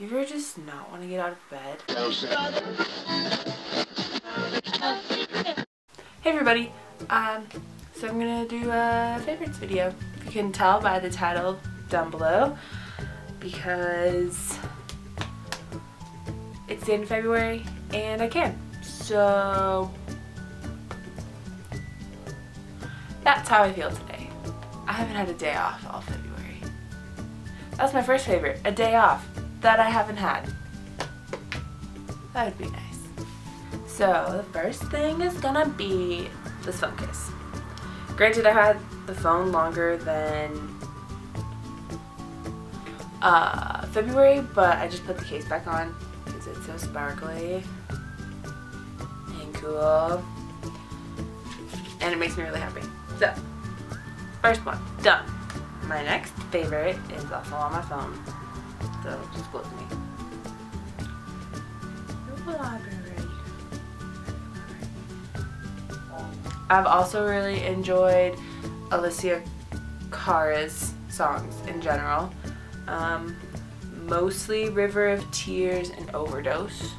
Do you ever just not want to get out of bed? Hey everybody, um, so I'm gonna do a favorites video. You can tell by the title down below, because it's the end of February and I can. So that's how I feel today. I haven't had a day off all February. That's my first favorite, a day off that I haven't had. That would be nice. So the first thing is gonna be this phone case. Granted, I had the phone longer than uh, February, but I just put the case back on because it's so sparkly and cool. And it makes me really happy. So, first one, done. My next favorite is also on my phone. So, just go with me. I've also really enjoyed Alessia Cara's songs in general. Um, mostly River of Tears and Overdose,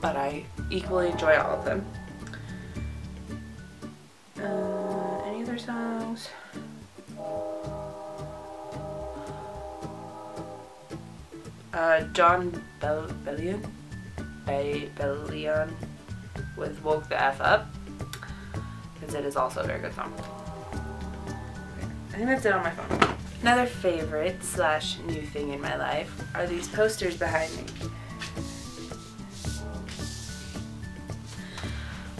but I equally enjoy all of them. Uh, Jon Bell Bellion? Be Bellion with Woke the F Up, because it is also a very good song. I think that's it on my phone. Another favorite slash new thing in my life are these posters behind me.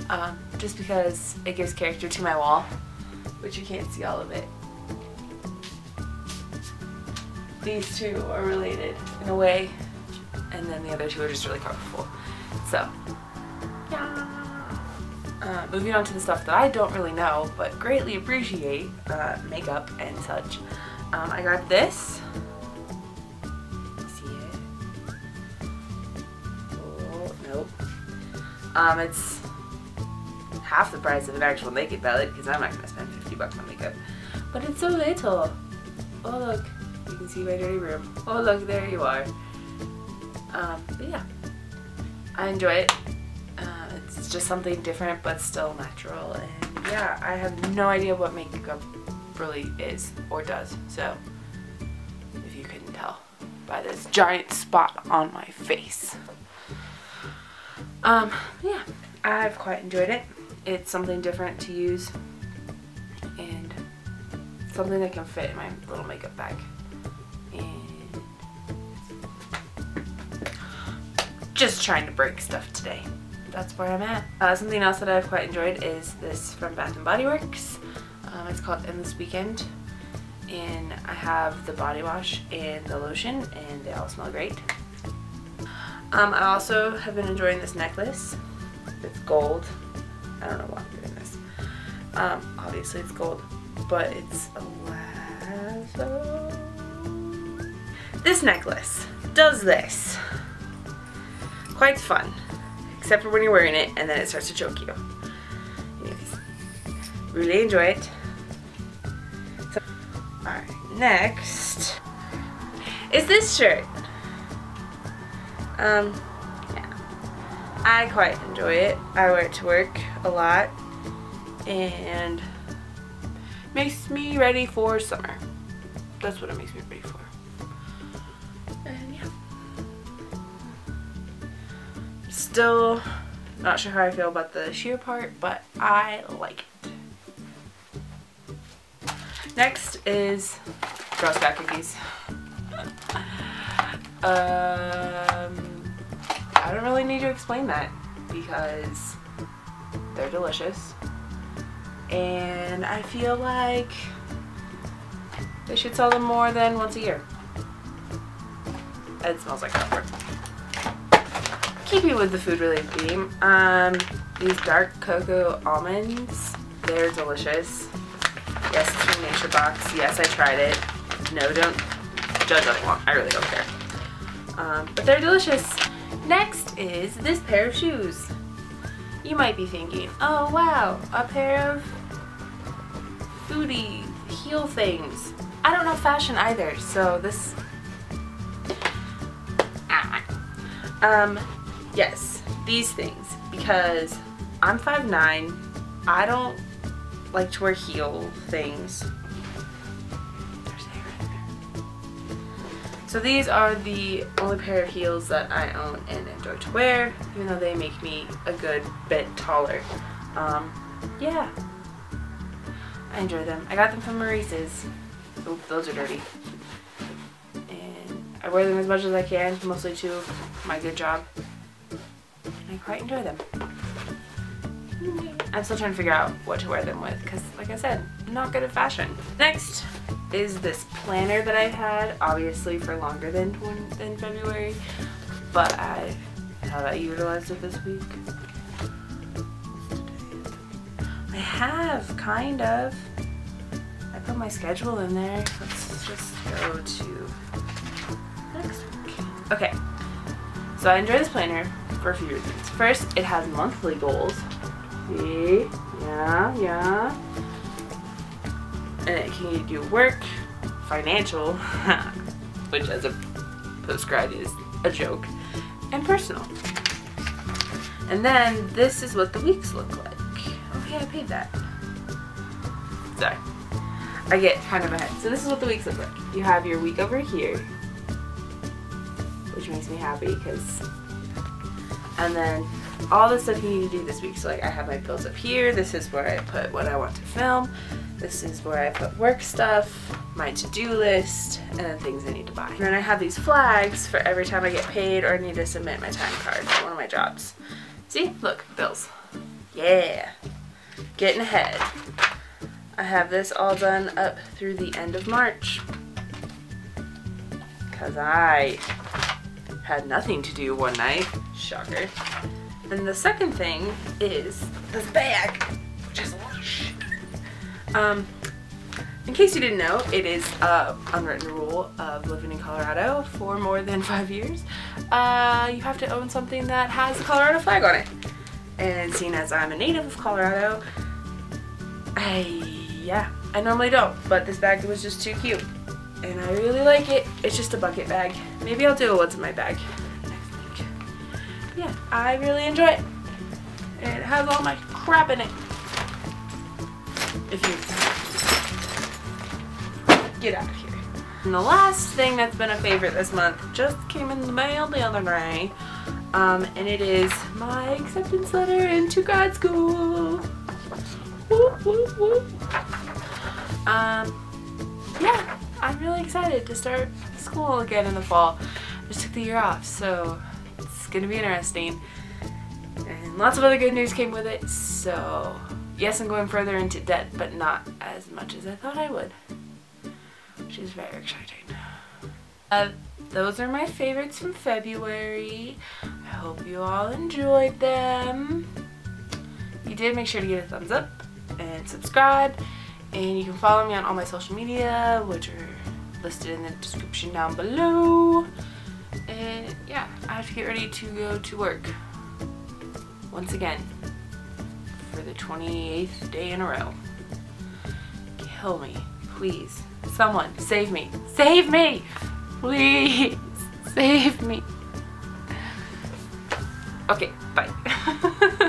Um, just because it gives character to my wall, which you can't see all of it. These two are related in a way, and then the other two are just really colorful. So, yeah. Uh, moving on to the stuff that I don't really know, but greatly appreciate, uh, makeup and such. Um, I got this. See it? Oh, nope. Um, it's half the price of an actual Naked palette because I'm not going to spend 50 bucks on makeup. But it's so little. Oh, look. Can see my dirty room. Oh, look, there you are. Um, but yeah. I enjoy it. Uh, it's just something different but still natural. And yeah, I have no idea what makeup really is or does. So, if you couldn't tell by this giant spot on my face. Um, yeah, I've quite enjoyed it. It's something different to use and something that can fit in my little makeup bag. Just trying to break stuff today. That's where I'm at. Uh, something else that I've quite enjoyed is this from Bath & Body Works. Um, it's called Endless Weekend. And I have the body wash and the lotion and they all smell great. Um, I also have been enjoying this necklace. It's gold. I don't know why I'm doing this. Um, obviously it's gold, but it's a lasso. This necklace does this. Quite fun, except for when you're wearing it and then it starts to choke you. Anyways, really enjoy it. So, Alright, next is this shirt. Um, yeah. I quite enjoy it. I wear it to work a lot and makes me ready for summer. That's what it makes me ready for. And yeah. Still not sure how I feel about the sheer part, but I like it. Next is Girl Scout cookies. um, I don't really need to explain that because they're delicious. And I feel like they should sell them more than once a year. It smells like comfort. Keeping with the food related theme, um, these dark cocoa almonds, they're delicious. Yes, it's from Nature Box. Yes, I tried it. No, don't judge on it. I really don't care. Um, but they're delicious. Next is this pair of shoes. You might be thinking, oh wow, a pair of foodie heel things. I don't know fashion either, so this Um, yes, these things because I'm 5'9". I don't like to wear heel things. So these are the only pair of heels that I own and enjoy to wear, even though they make me a good bit taller. Um, yeah, I enjoy them. I got them from Maurices. Oop, those are dirty. And I wear them as much as I can, mostly to my good job. I quite enjoy them. I'm still trying to figure out what to wear them with because, like I said, I'm not good at fashion. Next is this planner that I've had, obviously for longer than, than February, but I have I utilized it this week. I have, kind of. I put my schedule in there. Let's just go to next week. Okay, so I enjoy this planner for a few reasons. First, it has monthly goals. See? Yeah, yeah and it can you work, financial, which as a postgrad is a joke, and personal. And then this is what the weeks look like. Okay, I paid that. Sorry. I get kind of ahead. So this is what the weeks look like. You have your week over here, which makes me happy because, and then all the stuff you need to do this week. So like I have my bills up here. This is where I put what I want to film. This is where I put work stuff, my to-do list, and then things I need to buy. And then I have these flags for every time I get paid or need to submit my time card for one of my jobs. See, look, bills. Yeah, getting ahead. I have this all done up through the end of March. Cause I had nothing to do one night, shocker. And the second thing is this bag, which is lush. Um, in case you didn't know, it is a unwritten rule of living in Colorado for more than five years. Uh, you have to own something that has the Colorado flag on it. And seeing as I'm a native of Colorado, I, yeah, I normally don't, but this bag was just too cute. And I really like it. It's just a bucket bag. Maybe I'll do a what's in my bag next week. Yeah, I really enjoy it. It has all my crap in it if you get out of here. And the last thing that's been a favorite this month just came in the mail the other day. Um, and it is my acceptance letter into grad school. Um, excited to start school again in the fall. I just took the year off, so it's gonna be interesting. And lots of other good news came with it, so Yes, I'm going further into debt, but not as much as I thought I would, which is very exciting. Uh, those are my favorites from February. I hope you all enjoyed them. If you did, make sure to give a thumbs up and subscribe. And you can follow me on all my social media, which are listed in the description down below. And yeah, I have to get ready to go to work once again for the 28th day in a row. Kill me, please. Someone, save me. Save me! Please, save me. Okay, bye.